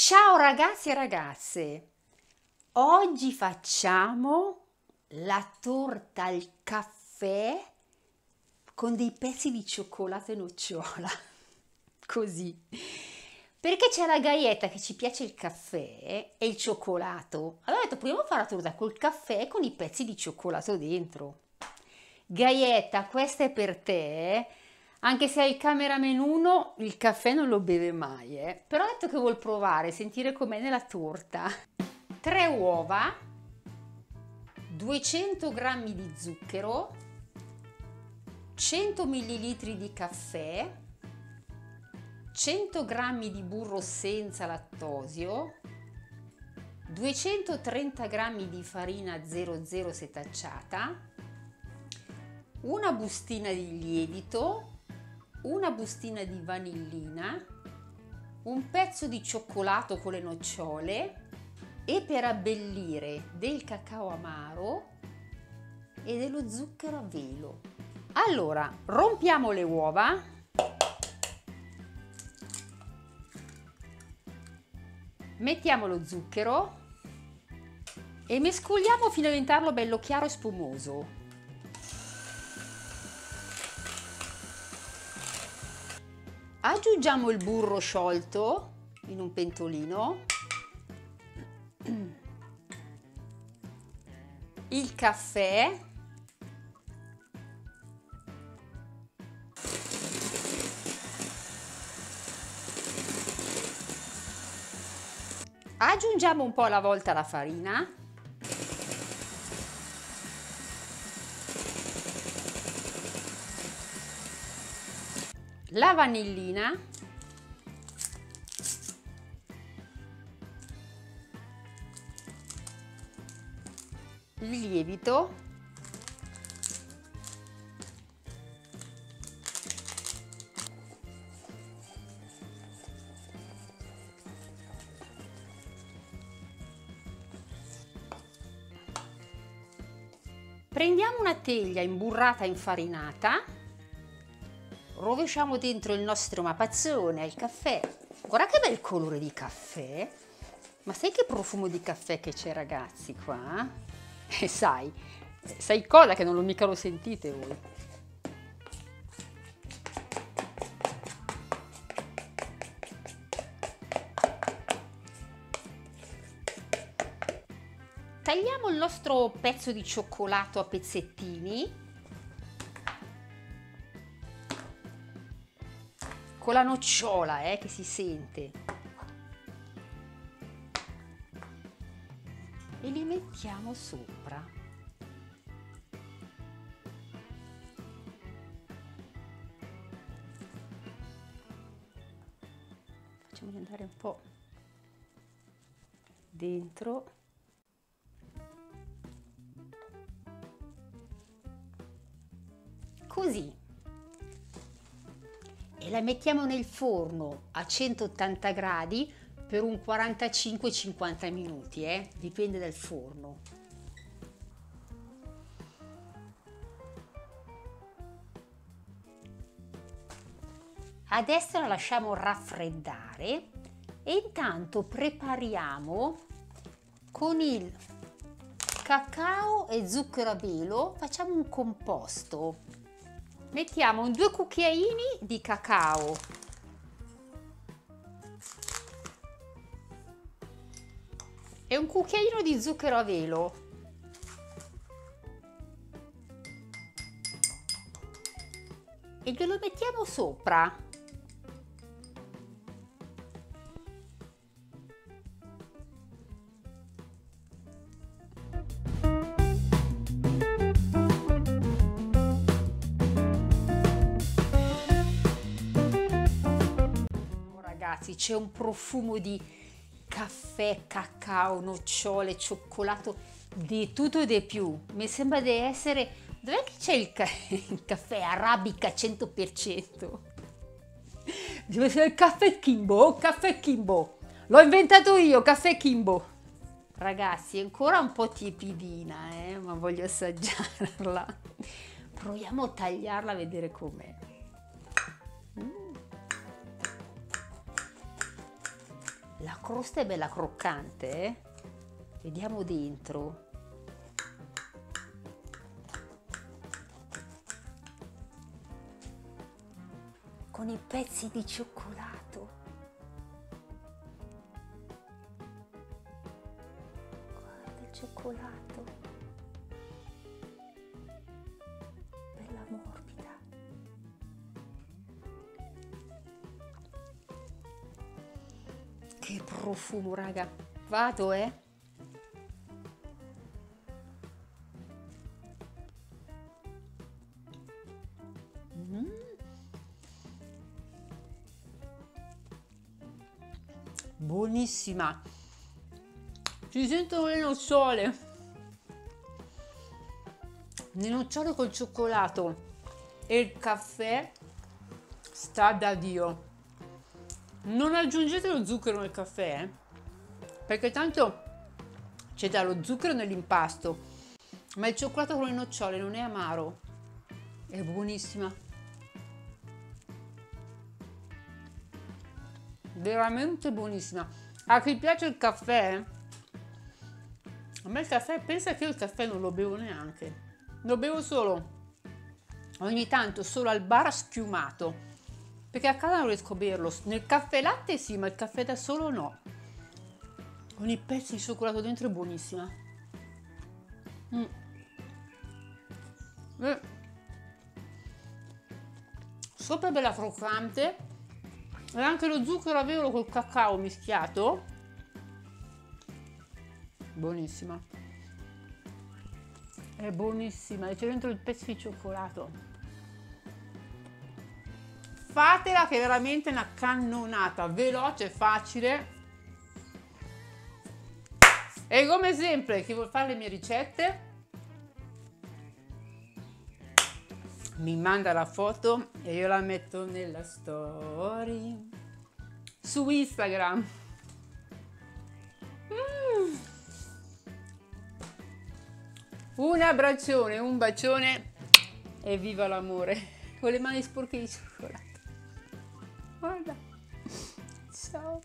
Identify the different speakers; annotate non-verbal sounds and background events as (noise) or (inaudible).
Speaker 1: Ciao ragazzi e ragazze, oggi facciamo la torta al caffè con dei pezzi di cioccolato e nocciola, (laughs) così. Perché c'è la gaietta che ci piace il caffè e il cioccolato. Allora ho detto proviamo a fare la torta col caffè e con i pezzi di cioccolato dentro. Gaietta, questa è per te, anche se è il cameraman 1, il caffè non lo beve mai, eh. Però ha detto che vuol provare, sentire com'è nella torta. 3 uova, 200 g di zucchero, 100 ml di caffè, 100 g di burro senza lattosio, 230 g di farina 00 setacciata, una bustina di lievito, una bustina di vanillina, un pezzo di cioccolato con le nocciole e per abbellire del cacao amaro e dello zucchero a velo. Allora, rompiamo le uova. Mettiamo lo zucchero e mescoliamo fino a diventarlo bello chiaro e spumoso. Aggiungiamo il burro sciolto in un pentolino, il caffè, aggiungiamo un po' alla volta la farina la vanillina. Il lievito. Prendiamo una teglia imburrata infarinata rovesciamo dentro il nostro mapazzone al caffè. Guarda che bel colore di caffè. Ma sai che profumo di caffè che c'è ragazzi qua? E eh, sai, sai cosa che non lo mica lo sentite voi? Tagliamo il nostro pezzo di cioccolato a pezzettini con la nocciola eh, che si sente. E li mettiamo sopra. Facciamo andare un po' dentro. Così la mettiamo nel forno a 180 gradi per un 45-50 minuti, eh? dipende dal forno. Adesso la lasciamo raffreddare e intanto prepariamo con il cacao e zucchero a velo, facciamo un composto mettiamo due cucchiaini di cacao. E un cucchiaino di zucchero a velo. E glielo mettiamo sopra ragazzi, c'è un profumo di caffè, cacao, nocciole, cioccolato, di tutto e di più. Mi sembra di essere... Dov'è che c'è il, ca (laughs) il caffè arabica 100%? Deve essere il caffè Kimbo, caffè Kimbo. L'ho inventato io, caffè Kimbo. Ragazzi, è ancora un po' tiepidina, eh? ma voglio assaggiarla. Proviamo a tagliarla a vedere com'è. La crosta è bella croccante, eh? Vediamo dentro. Con i pezzi di cioccolato. Guarda il cioccolato. Che profumo, raga. Vado, eh? Mm. Buonissima. Si sentono le nocciole. Le nocciole col cioccolato e il caffè sta da Dio. Non aggiungete lo zucchero nel caffè, eh? perché tanto c'è già lo zucchero nell'impasto, ma il cioccolato con le nocciole non è amaro, è buonissima. Veramente buonissima. A chi piace il caffè, a me il caffè, pensa che io il caffè non lo bevo neanche, lo bevo solo ogni tanto solo al bar schiumato perché a casa non riesco a berlo. Nel caffè latte sì, ma il caffè da solo no. Con i pezzi di cioccolato dentro è buonissima. Mm. Eh. Sopra è bella croccante. E anche lo zucchero a vero col cacao mischiato. Buonissima. È buonissima. E c'è dentro il pezzo di cioccolato fatela che è veramente una cannonata, veloce, facile. E come sempre, chi vuole fare le mie ricette mi manda la foto e io la metto nella story su Instagram. Mm. Un abbraccione, un bacione e viva l'amore con le mani sporche di cioccolato. Guarda. Ciao.